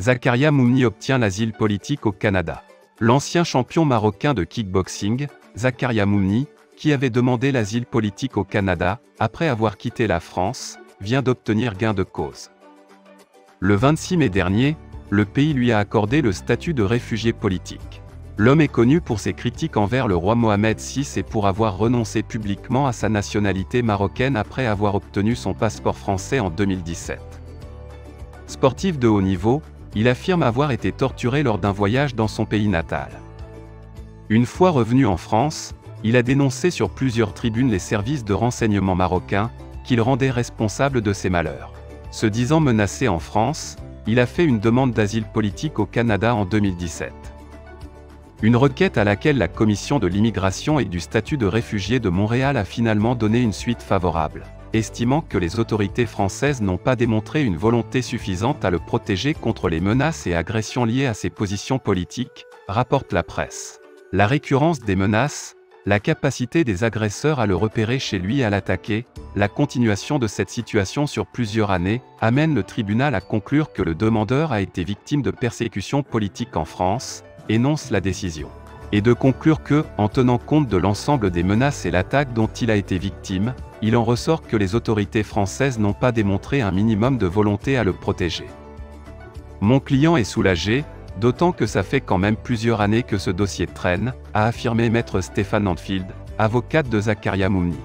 Zakaria Moumni obtient l'asile politique au Canada. L'ancien champion marocain de kickboxing, Zakaria Moumni, qui avait demandé l'asile politique au Canada, après avoir quitté la France, vient d'obtenir gain de cause. Le 26 mai dernier, le pays lui a accordé le statut de réfugié politique. L'homme est connu pour ses critiques envers le roi Mohamed VI et pour avoir renoncé publiquement à sa nationalité marocaine après avoir obtenu son passeport français en 2017. Sportif de haut niveau, il affirme avoir été torturé lors d'un voyage dans son pays natal. Une fois revenu en France, il a dénoncé sur plusieurs tribunes les services de renseignement marocains, qu'il rendait responsables de ses malheurs. Se disant menacé en France, il a fait une demande d'asile politique au Canada en 2017. Une requête à laquelle la Commission de l'immigration et du statut de réfugié de Montréal a finalement donné une suite favorable, estimant que les autorités françaises n'ont pas démontré une volonté suffisante à le protéger contre les menaces et agressions liées à ses positions politiques, rapporte la presse. La récurrence des menaces, la capacité des agresseurs à le repérer chez lui et à l'attaquer, la continuation de cette situation sur plusieurs années, amène le tribunal à conclure que le demandeur a été victime de persécutions politiques en France, énonce la décision. Et de conclure que, en tenant compte de l'ensemble des menaces et l'attaque dont il a été victime, il en ressort que les autorités françaises n'ont pas démontré un minimum de volonté à le protéger. Mon client est soulagé, D'autant que ça fait quand même plusieurs années que ce dossier traîne, a affirmé maître Stéphane Anfield, avocate de Zakaria Moumni.